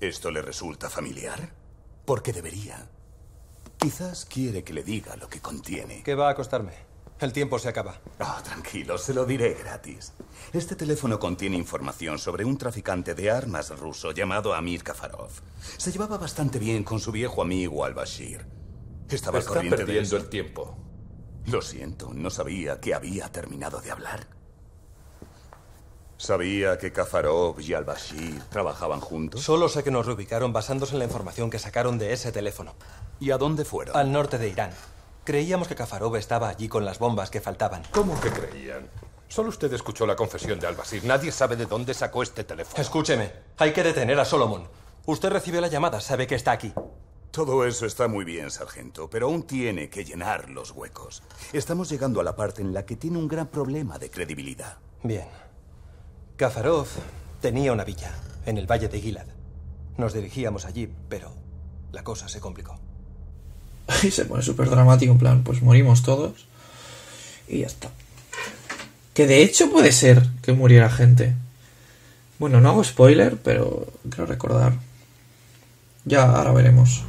¿Esto le resulta familiar? Porque debería. Quizás quiere que le diga lo que contiene. ¿Qué va a costarme? El tiempo se acaba. Ah, tranquilo, se lo diré gratis. Este teléfono contiene información sobre un traficante de armas ruso llamado Amir Kafarov. Se llevaba bastante bien con su viejo amigo Al-Bashir. Estaba al Está corriente de perdiendo eso. el tiempo. Lo siento, no sabía que había terminado de hablar. ¿Sabía que Kafarov y Al-Bashir trabajaban juntos? Solo sé que nos reubicaron basándose en la información que sacaron de ese teléfono. ¿Y a dónde fueron? Al norte de Irán. Creíamos que Kafarov estaba allí con las bombas que faltaban. ¿Cómo que creían? Solo usted escuchó la confesión de Al-Basir. Nadie sabe de dónde sacó este teléfono. Escúcheme, hay que detener a Solomon. Usted recibe la llamada, sabe que está aquí. Todo eso está muy bien, sargento, pero aún tiene que llenar los huecos. Estamos llegando a la parte en la que tiene un gran problema de credibilidad. Bien. Kafarov tenía una villa en el valle de Gilad. Nos dirigíamos allí, pero la cosa se complicó. Y se pone súper dramático, en plan, pues morimos todos. Y ya está. Que de hecho puede ser que muriera gente. Bueno, no hago spoiler, pero quiero recordar. Ya, ahora veremos.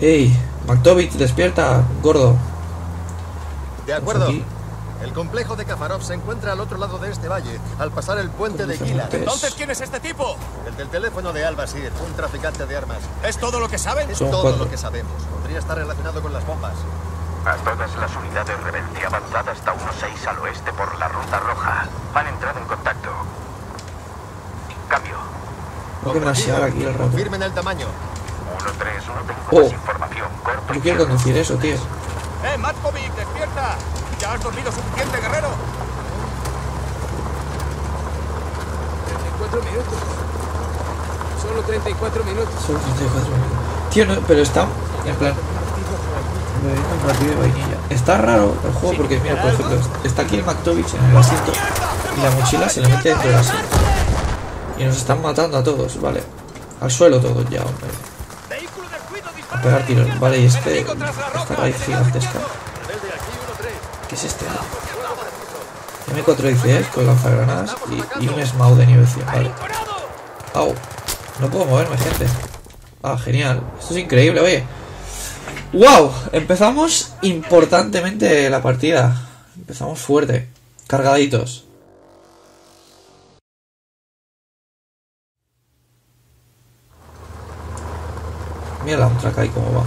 ¡Ey! McTovic, despierta, gordo. De acuerdo. El complejo de Kafarov se encuentra al otro lado de este valle, al pasar el puente de Gila. Entonces, ¿quién es este tipo? El del teléfono de Al-Basir, un traficante de armas. ¿Es todo lo que saben? Es Son todo cuatro. lo que sabemos. Podría estar relacionado con las bombas. A todas las unidades rebelde avanzada hasta 1-6 al oeste por la ruta roja. Han entrado en contacto. Cambio. No rasear aquí el rato. Confirmen el tamaño. 1-3, no tengo Oh. más información. Corto. Yo quiero conducir eso, tío. ¡Eh, Matkovic, despierta! ¿Ya has dormido suficiente, guerrero? 34 minutos. Solo 34 minutos. Solo 34 minutos. Tío, no, pero está en plan. un de vainilla. Está raro el juego porque, mira, por ejemplo, está aquí el McTovic en el asiento y la mochila se le mete dentro del asiento. Y nos están matando a todos, vale. Al suelo todos ya, hombre. ¡Vehículo descuido, A pegar tiros. Vale, y este. Esta raíz gigantesca. Rebelde aquí, 1-3. ¿Qué es este? M4 ICS con lanzagranadas y, y un Smaug de nivel 100, vale. No puedo moverme, gente. Ah, genial. Esto es increíble, oye. ¡Wow! Empezamos importantemente la partida. Empezamos fuerte. Cargaditos. Mira la track ahí cómo va.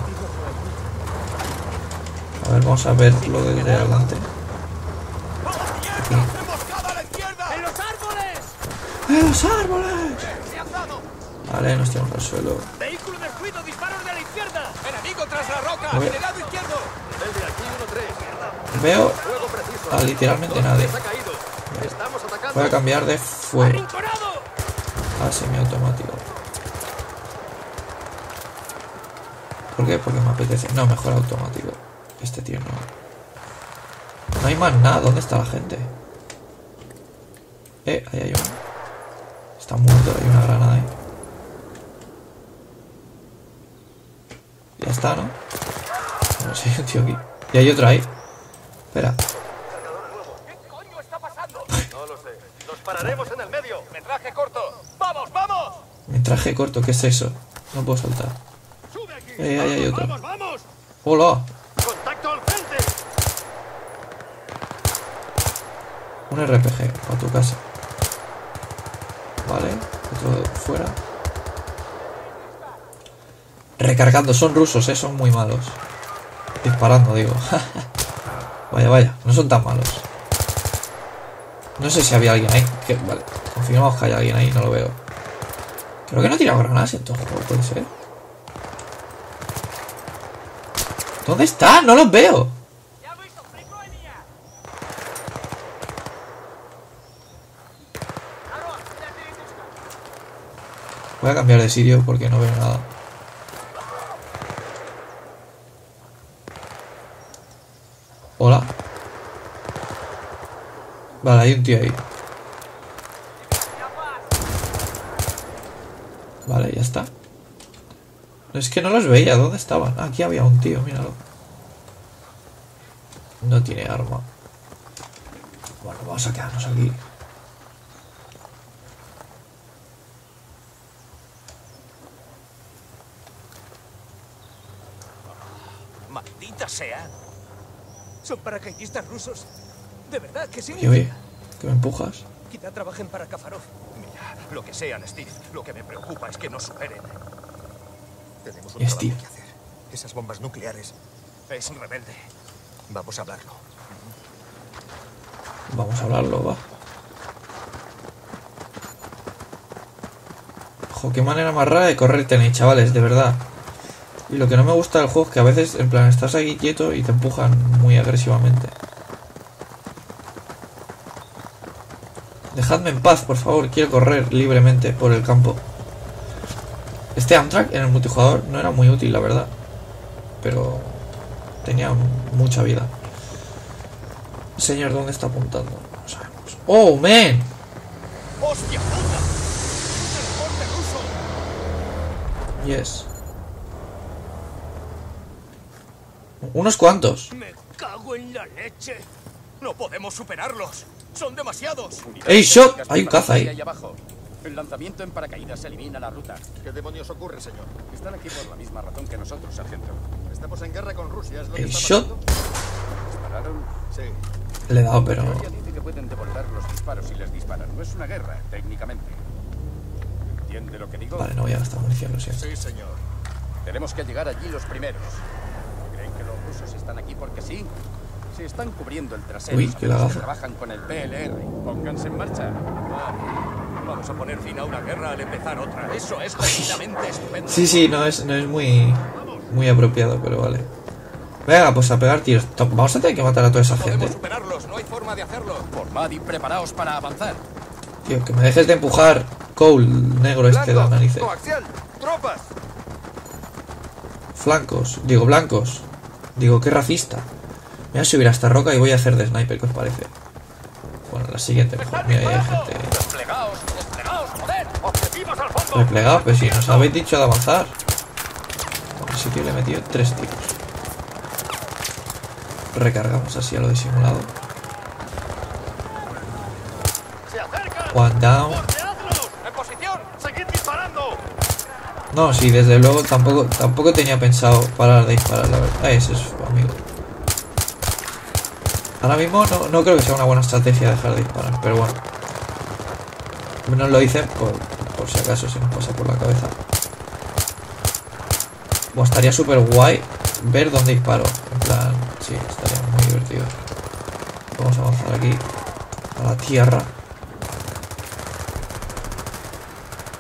A ver, vamos a ver lo de adelante. Aquí. ¡Emboscada a la izquierda! ¡En los árboles! ¡Eh, los árboles! ¡Lanzado! Vale, nos tiramos al suelo. ¡Vehículo descuido, disparos de la izquierda! ¡Enemigo tras la roca! ¡En el lado izquierdo! Rebelde aquí, 1-3. Veo a literalmente nadie. Voy a cambiar de fuego a semiautomático. ¿Por qué? Porque me apetece. No, mejor automático. Este tío no. No hay más nada. ¿Dónde está la gente? Eh, ahí hay uno. Está muerto. Hay una granada ahí. Ya está, ¿no? No sé, tío aquí. Y hay otro ahí. Espera. ¿Qué coño está pasando? No lo sé. Nos pararemos en el medio. ¡Metraje corto! ¡Vamos, vamos! Me traje corto. ¿Qué es eso? No puedo saltar. ¡Sube aquí! Eh, ahí hay otro. ¡Vamos, vamos! ¡Hola! Contacto al frente. Un RPG a tu casa. Vale, otro fuera. Recargando, son rusos, eh, son muy malos. Disparando, digo. vaya, vaya, no son tan malos. No sé si había alguien ahí. Vale, confirmamos que hay alguien ahí, no lo veo. Creo que no he tirado granadas en todo juego, puede ser. ¿Dónde están? No los veo. Voy a cambiar de sitio porque no veo nada. Hola. Vale, hay un tío ahí. Vale, ya está. Es que no los veía, ¿dónde estaban? Aquí había un tío, míralo. No tiene arma. Bueno, vamos a quedarnos aquí. Maldita sea. Son paracaidistas rusos. De verdad, ¿qué Oye, oye, significa? que me empujas. Quizá trabajen para Kafarov. Mira, lo que sean, Steve. Lo que me preocupa es que no superen. Tenemos un Steve. que hacer. Esas bombas nucleares. Es un rebelde. Vamos a hablarlo. Vamos a hablarlo, va. Ojo, qué manera más rara de correr tenéis, chavales, de verdad. Y lo que no me gusta del juego es que a veces, en plan, estás aquí quieto y te empujan muy agresivamente. Dejadme en paz, por favor, quiero correr libremente por el campo. Este Amtrak en el multijugador no era muy útil, la verdad. Pero tenía mucha vida. Señor, ¿dónde está apuntando? No sabemos. ¡Oh, man! ¡Hostia puta! ¡Un ruso! Yes. Unos cuantos. ¡Me cago en la leche! ¡No podemos superarlos! ¡Son demasiados! ¡Ey, shot! Hay un caza ahí. El lanzamiento en paracaídas elimina la ruta. ¿Qué demonios ocurre, señor? Están aquí por la misma razón que nosotros, sargento. Estamos en guerra con Rusia, es lo El que está shot. pasando? Dispararon. Sí. Le he dado, pero. Ella dice que pueden devolver los disparos si les disparan. No es una guerra, técnicamente. ¿Entiende lo que digo? Vale, no voy a gastar munición, lo siento. Sí, señor. Tenemos que llegar allí los primeros. ¿Creen que los rusos están aquí porque sí? Se están cubriendo el trasero. Uy, qué lagazo. Trabajan con el PLR. Pónganse en marcha. Vamos a poner fin a una guerra al empezar otra. Eso es genuinamente estupendo. Sí, sí, no es, no es muy. Muy apropiado, pero vale. Venga, pues a pegar tiros. Vamos a tener que matar a toda esa Podemos gente. superarlos, no hay forma de hacerlo. Formad y preparaos para avanzar. Tío, que me dejes de empujar. Cole, negro este de las narices. ¡Tropas! Flancos. Digo, blancos. Digo, qué racista. Me voy a subir a esta roca y voy a hacer de sniper, ¿qué os parece? Bueno, la siguiente mejor. Mira, hay gente. Desplegaos, desplegaos, joder. ¡Objetivos al fondo! Replegado, pero si nos habéis dicho de avanzar. Por ese tío le he metido tres tiros. Recargamos así a lo disimulado. One down. ¡Bombeadlos! ¡En posición! ¡Seguid disparando! No, sí, desde luego tampoco, tampoco tenía pensado parar de disparar, la verdad. Ese es amigo. Ahora mismo no, no creo que sea una buena estrategia dejar de disparar, pero bueno. Menos lo hice por, por si acaso se nos pasa por la cabeza. Bueno, estaría súper guay ver dónde disparo. En plan, sí, estaría muy divertido. Vamos a avanzar aquí a la tierra.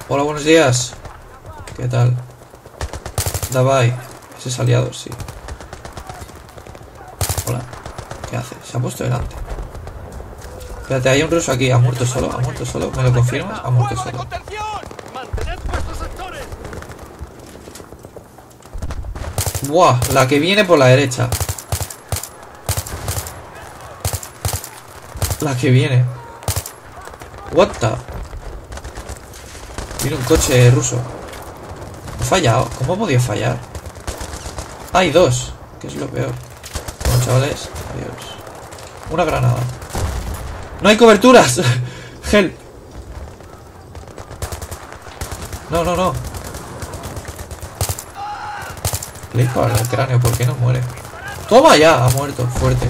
Hola, buenos días. ¿Qué tal? Davai. ¿Ese es aliado? Sí. Hola. ¿Qué hace? Se ha puesto delante. Espérate, hay un ruso aquí. ¿Ha muerto solo? ¿Ha muerto solo? ¿Me lo confirmas? Ha muerto ¡Fuego de solo. ¡Buah! La que viene por la derecha. La que viene. What the? Viene un coche ruso. Ha fallado. ¿Cómo podía fallar? Hay dos. Que es lo peor. Bueno, chavales. Adiós. Una granada. ¡No hay coberturas! ¡Help! No, no, no. Le en el cráneo, ¿por qué no muere? ¡Toma ya! Ha muerto, fuerte.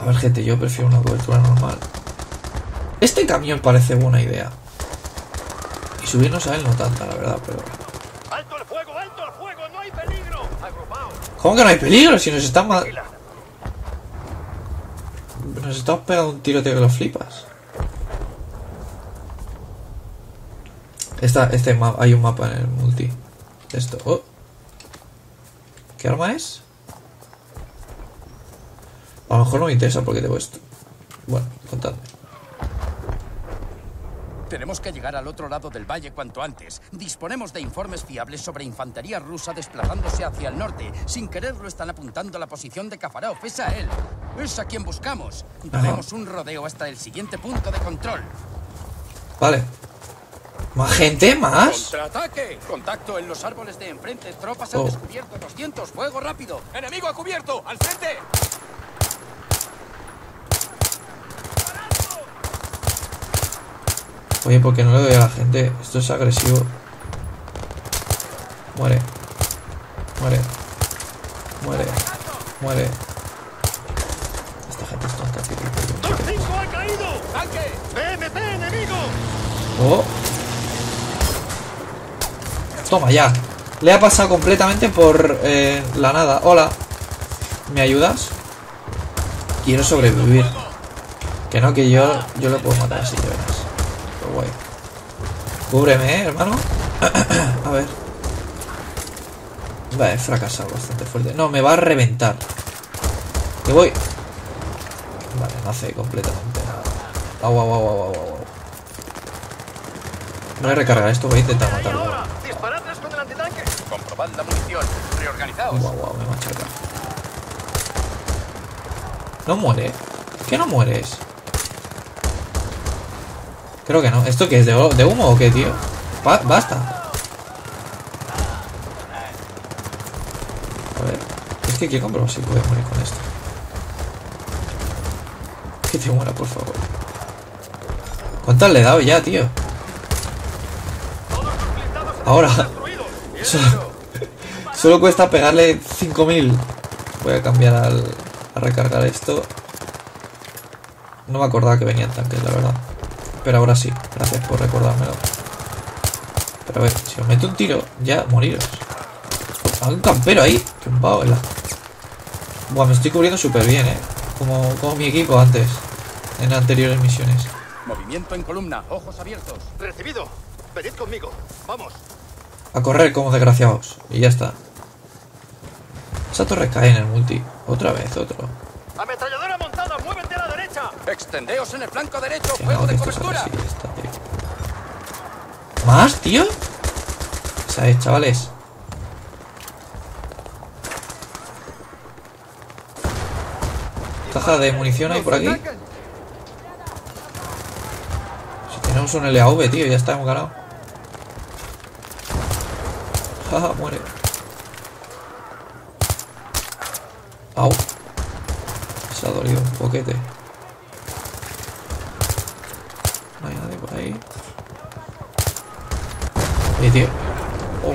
A ver, gente, yo prefiero una cobertura normal. Este camión parece buena idea. Y subirnos a él no tanta, la verdad, pero... ¡Alto el fuego! ¡Alto el fuego! ¡No hay peligro! ¿Cómo que no hay peligro? Si nos están... Nos estamos pegando un tiroteo que lo flipas. Esta, este ma- hay un mapa en el multi. Esto. Oh. ¿Qué arma es? A lo mejor no me interesa porque tengo esto. Bueno, contadme. Tenemos que llegar al otro lado del valle cuanto antes. Disponemos de informes fiables sobre infantería rusa desplazándose hacia el norte. Sin quererlo están apuntando a la posición de Kafarov. Es a él. Es a quien buscamos. Daremos un rodeo hasta el siguiente punto de control. Vale. ¿Más gente? ¿Más? ¡Contraataque! Contacto en los árboles de enfrente. Tropas Oh. han descubierto 200. ¡Fuego rápido! ¡Enemigo a cubierto! ¡Al frente! Oye, ¿por qué no le doy a la gente? Esto es agresivo. Muere. Muere. Muere. Muere. Esta gente es tonta, tío. ¡Dos cinco ha caído! ¡BMP enemigo! Oh. Toma ya. Le ha pasado completamente por eh, la nada. Hola. ¿Me ayudas? Quiero sobrevivir. Que no, que yo, yo le puedo matar así, ya verás. Guay. Cúbreme, eh, hermano. a ver. Vale, he fracasado bastante fuerte. No, me va a reventar. Que voy. Vale, no hace completamente nada. Au, au, au, au, au, au. Voy a recargar esto, voy a intentar matarlo. ¡Disparadles con el antitanque! Comprobad la munición. Reorganizaos. Guau, guau, me machaca. No muere. ¿Por qué no mueres? Creo que no. ¿Esto qué es? ¿De, humo o qué, tío? Ba- basta. A ver. Es que quiero comprobar si puedo morir con esto. Que te muera, por favor. ¿Cuántas le he dado ya, tío? Ahora. Solo, solo cuesta pegarle 5000. Voy a cambiar al, a recargar esto. No me acordaba que venían tanques, la verdad. Pero ahora sí. Gracias por recordármelo. Pero a ver, si os meto un tiro, ya moriros. Hay un campero ahí. Tumbado en la... Buah, me estoy cubriendo súper bien, eh. Como, como mi equipo antes. En anteriores misiones. Movimiento en columna. Ojos abiertos. ¡Recibido! Venid conmigo. ¡Vamos! A correr como desgraciados. Y ya está. Esa torre cae en el multi. Otra vez, otro. Extendeos en el flanco derecho. Que de cobertura. ¿Más, tío? ¿Sabes, chavales? Caja de munición hay por aquí. Si tenemos un LAV, tío, ya está, hemos. Jaja, muere. Au. Se ha dolido un poquete. No hay nadie por ahí. Eh, tío. Oh,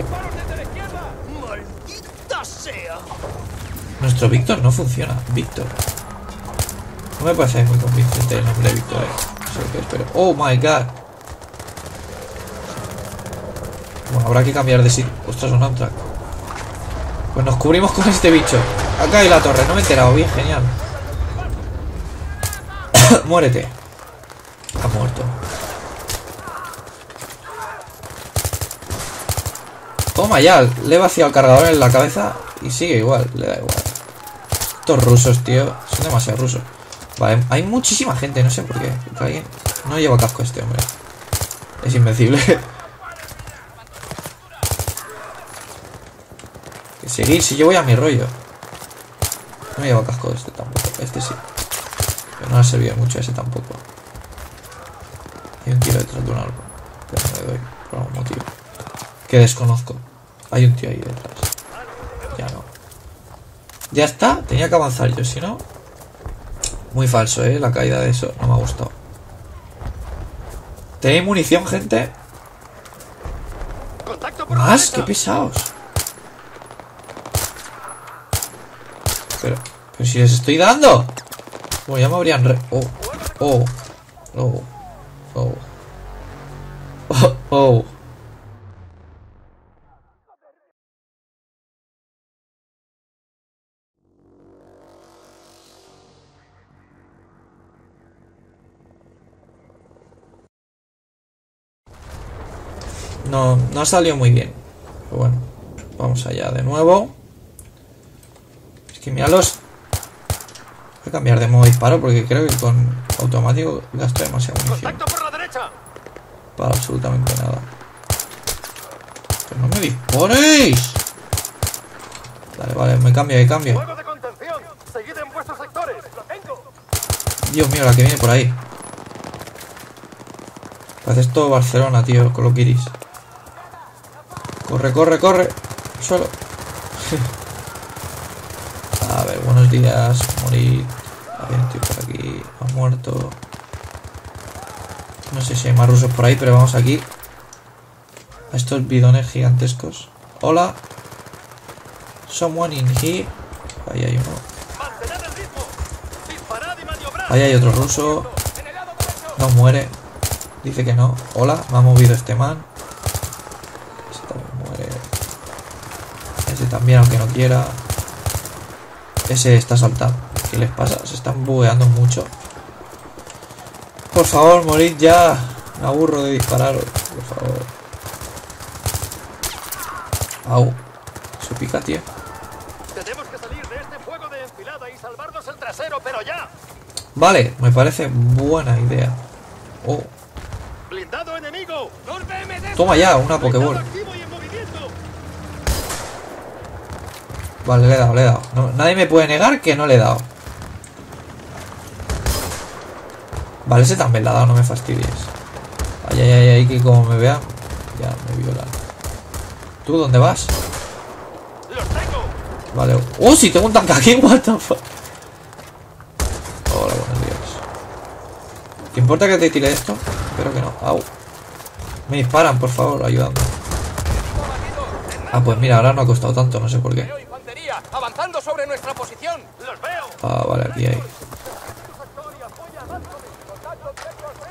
nuestro Víctor no funciona. Víctor. No me parece muy convincente el nombre de Víctor, eh. No sé lo que es, pero. ¡Oh my god! Bueno, habrá que cambiar de sitio. Ostras, un Amtrak. Pues nos cubrimos con este bicho. Acá hay la torre, no me he enterado. Bien, genial. Muérete. Ha muerto. Toma ya, le he vaciado el cargador en la cabeza y sigue igual, le da igual. Estos rusos, tío, son demasiado rusos. Vale, hay muchísima gente, no sé por qué. alguien- No lleva casco este hombre. Es invencible. que seguir, si yo voy a mi rollo. No lleva casco este tampoco, este sí. Pero no ha servido mucho ese tampoco. Hay un tío detrás de un árbol. Pero no le doy, por algún motivo. Que desconozco. Hay un tío ahí detrás. Ya no. Ya está. Tenía que avanzar yo, si no. Muy falso, eh. La caída de eso. No me ha gustado. ¿Tenéis munición, gente? ¡Contacto por la ¿Más? ¡Qué pesados! Pero, pero si les estoy dando. Bueno, ya me habrían re... Oh, oh, oh, oh, oh, oh. No, no ha salido muy bien. Pero bueno, vamos allá de nuevo. Es que míralos. Voy a cambiar de modo disparo porque creo que con automático gasto demasiada munición. Para absolutamente nada. Pero no me disparéis. Vale, vale, me cambio, me cambio. ¡Lo! Dios mío, la que viene por ahí. Parece esto Barcelona, tío, con los guiris. Corre, corre, corre. Suelo. A ver, buenos días. Morir. Hay un tío por aquí. Ha muerto. No sé si hay más rusos por ahí, pero vamos aquí. A estos bidones gigantescos. Hola. Someone in here. Ahí hay uno. Ahí hay otro ruso. No muere. Dice que no. Hola, me ha movido este man. Ese también muere. También, aunque no quiera. Ese está saltando. ¿Qué les pasa? Se están bugueando mucho. Por favor, morid ya. Me aburro de dispararos. Por favor. Au. Su pica, tío. Tenemos que salir de este fuego de enfilada y salvarnos el trasero, pero ya. Vale, me parece buena idea. Oh, Blindado enemigo. Toma ya, una Pokéball. activo y en movimiento. Vale, le he dado, le he dado. Nadie me puede negar que no le he dado. Vale, ese también le ha dado, no me fastidies. Ay, ay, ay, ay, que como me vean, ya me violan. ¿Tú dónde vas? Vale. ¡Oh, si tengo un tanque aquí! ¿What the fuck? Hola, buenos días. ¿Te importa que te tire esto? Espero que no. Au. Me disparan, por favor, ayudando. Ah, pues mira, ahora no ha costado tanto, no sé por qué. Avanzando sobre nuestra posición. Los veo. Ah, vale, aquí hay.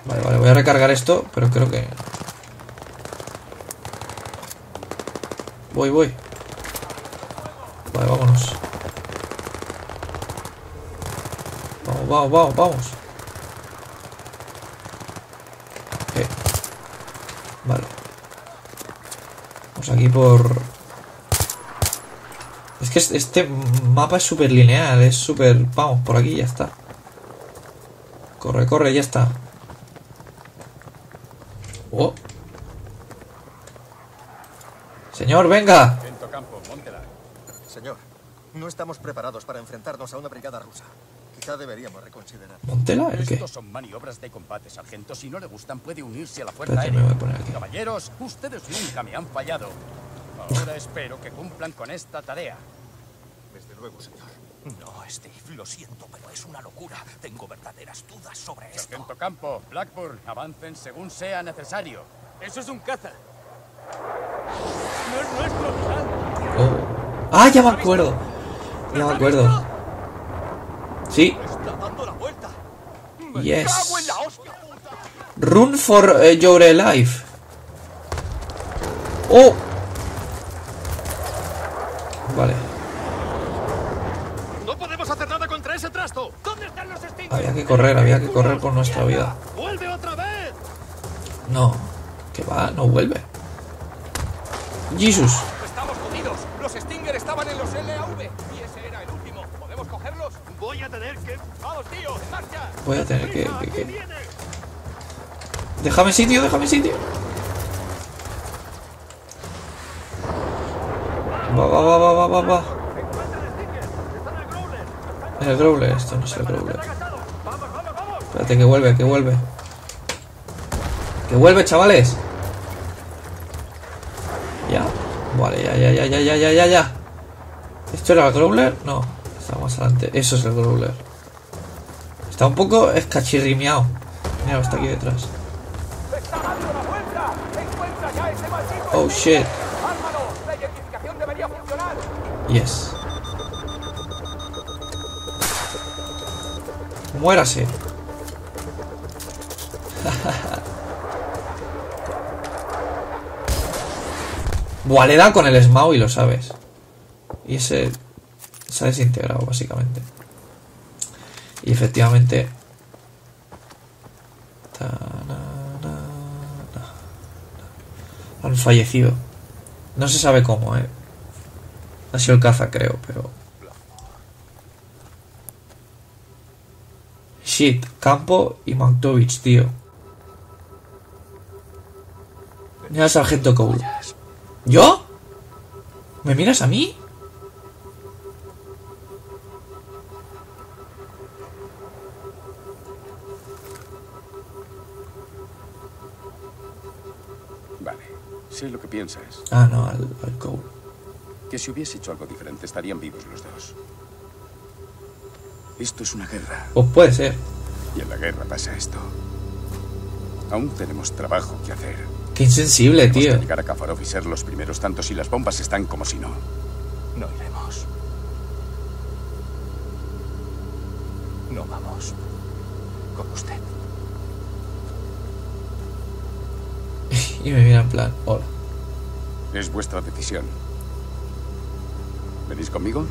Vale, vale, voy a recargar esto, pero creo que... Voy, voy. Vale, vámonos. Vamos, vamos, vamos, vamos. Vale. Vamos aquí por... Que es- este mapa es súper lineal, es súper... Vamos, por aquí ya está. Corre, corre, ya está. Oh. Señor, venga. Campo. Señor, no estamos preparados para enfrentarnos a una brigada rusa. Quizá deberíamos reconsiderar. ¿Montela? ¿El qué? Estos son maniobras de combate, sargento. Si no le gustan, puede unirse a la Fuerza Espérate, me Aérea. voy a poner aquí. Caballeros, ustedes nunca me han fallado. Ahora espero que cumplan con esta tarea. Luego, señor. No, Steve, lo siento, pero es una locura. Tengo verdaderas dudas sobre esto. Sargento Campo, Blackburn, avancen según sea necesario. Eso es un caza. No es nuestro. Oh. Ah, ya me acuerdo. Ya me acuerdo. Sí. Está dando la vuelta. Yes. Cago en la hostia. Run for eh, your life. Oh. Vale. No podemos hacer nada contra ese trasto. ¿Dónde están los? Había que correr, había que correr por nuestra vida. ¡Vuelve otra vez! No. Que va, no vuelve. Jesus. Estamos jodidos. Los Stinger estaban en los LAV. Y ese era el último. ¿Podemos cogerlos? Voy a tener que... Vamos, tío, en marcha. Voy a tener que... que- ¡Aquí que-! Déjame sitio, déjame sitio. Va, va, va, va, va, va, va. El Growler, esto no es el Growler. Espérate, que vuelve, que vuelve. Que vuelve, chavales. Ya. Vale, ya, ya, ya, ya, ya, ya, ya, ya. ¿Esto era el Growler? No, está más adelante. Eso es el Growler. Está un poco escachirrimeado. Mira, está aquí detrás. ¡Está dando la Muérase. Buah, le da con el Smau y lo sabes. Y ese se ha desintegrado, básicamente. Y efectivamente. Han fallecido. No se sabe cómo, eh. Ha sido el caza, creo, pero. Shit, Campo y Mantovich, tío. Mira sargento Cole. ¿Yo? ¿Me miras a mí? Vale, sé lo que piensas. Ah, no, al, al Cole. Que si hubiese hecho algo diferente estarían vivos los dos. Esto es una guerra. Pues puede ser. Y en la guerra pasa esto. Aún tenemos trabajo que hacer. Qué insensible, Tenemos tío. que llegar a Kafarov y ser los primeros, tanto si las bombas están como si no. No iremos. No vamos con usted. y me mira en plan, hola. Es vuestra decisión. ¿Venís conmigo?